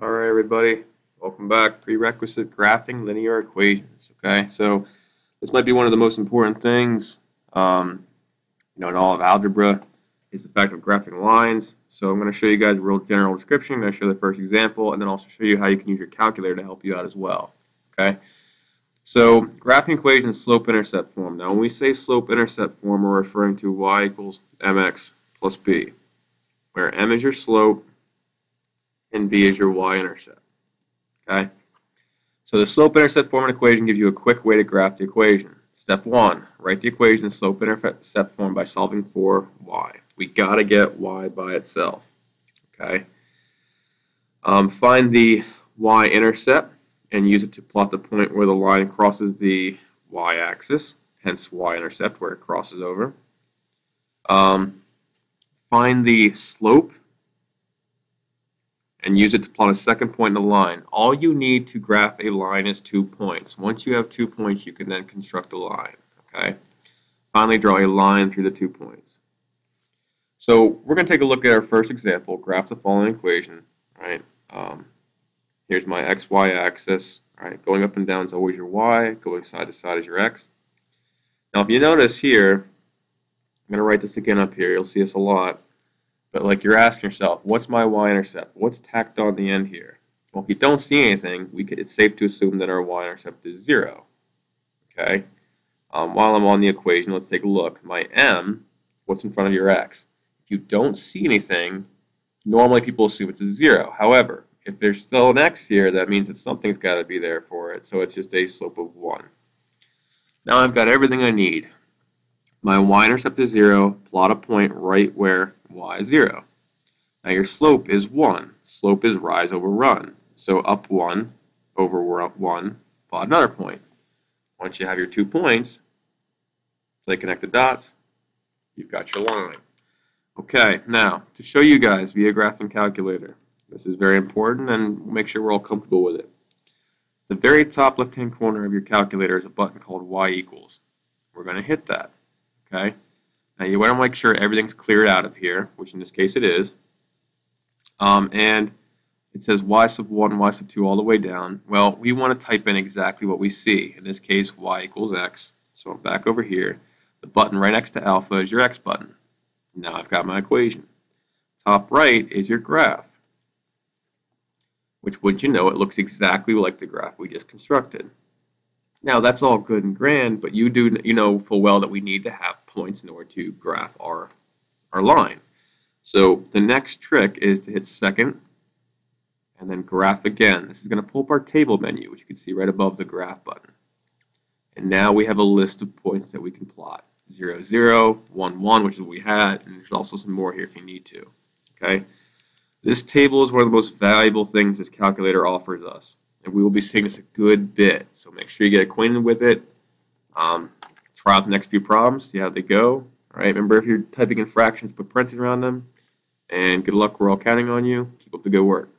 All right, everybody, welcome back. Prerequisite graphing linear equations. Okay, so this might be one of the most important things, um, you know, in all of algebra is the fact of graphing lines. So I'm going to show you guys a real general description. I'm going to show the first example, and then also show you how you can use your calculator to help you out as well. Okay, so graphing equations slope-intercept form. Now, when we say slope-intercept form, we're referring to y equals mx plus b, where m is your slope and b is your y-intercept. Okay? So the slope-intercept formula equation gives you a quick way to graph the equation. Step one, write the equation in slope-intercept form by solving for y. We got to get y by itself. Okay? Um, find the y-intercept and use it to plot the point where the line crosses the y-axis, hence y-intercept where it crosses over. Um, find the slope and use it to plot a second point in the line. All you need to graph a line is two points. Once you have two points, you can then construct a line. Okay. Finally, draw a line through the two points. So we're going to take a look at our first example. Graph the following equation. Right. Um, here's my x-y axis. All right. Going up and down is always your y. Going side to side is your x. Now, if you notice here, I'm going to write this again up here. You'll see this a lot. But like you're asking yourself, what's my y-intercept? What's tacked on the end here? Well, if you don't see anything, we could, it's safe to assume that our y-intercept is 0. Okay? Um, while I'm on the equation, let's take a look. My m, what's in front of your x? If you don't see anything, normally people assume it's a 0. However, if there's still an x here, that means that something's got to be there for it. So it's just a slope of 1. Now I've got everything I need. My y-intercept is 0. Plot a point right where y is 0. Now your slope is 1. Slope is rise over run. So up 1 over 1, plot another point. Once you have your two points, they connect the dots, you've got your line. Okay, now to show you guys via graphing calculator, this is very important and make sure we're all comfortable with it. The very top left hand corner of your calculator is a button called y equals. We're going to hit that. Okay. Now you want to make sure everything's cleared out of here, which in this case it is. Um, and it says y sub 1, y sub 2 all the way down. Well, we want to type in exactly what we see. In this case, y equals x. So I'm back over here. The button right next to alpha is your x button. Now I've got my equation. Top right is your graph, which, wouldn't you know, it looks exactly like the graph we just constructed. Now that's all good and grand, but you do you know full well that we need to have points in order to graph our our line. So the next trick is to hit second and then graph again. This is going to pull up our table menu, which you can see right above the graph button. And now we have a list of points that we can plot. 0, 0, 1, 1, which is what we had, and there's also some more here if you need to. Okay. This table is one of the most valuable things this calculator offers us we will be seeing this a good bit. So make sure you get acquainted with it. Um, try out the next few problems, see how they go. All right, remember if you're typing in fractions, put parentheses around them. And good luck, we're all counting on you. Keep up the good work.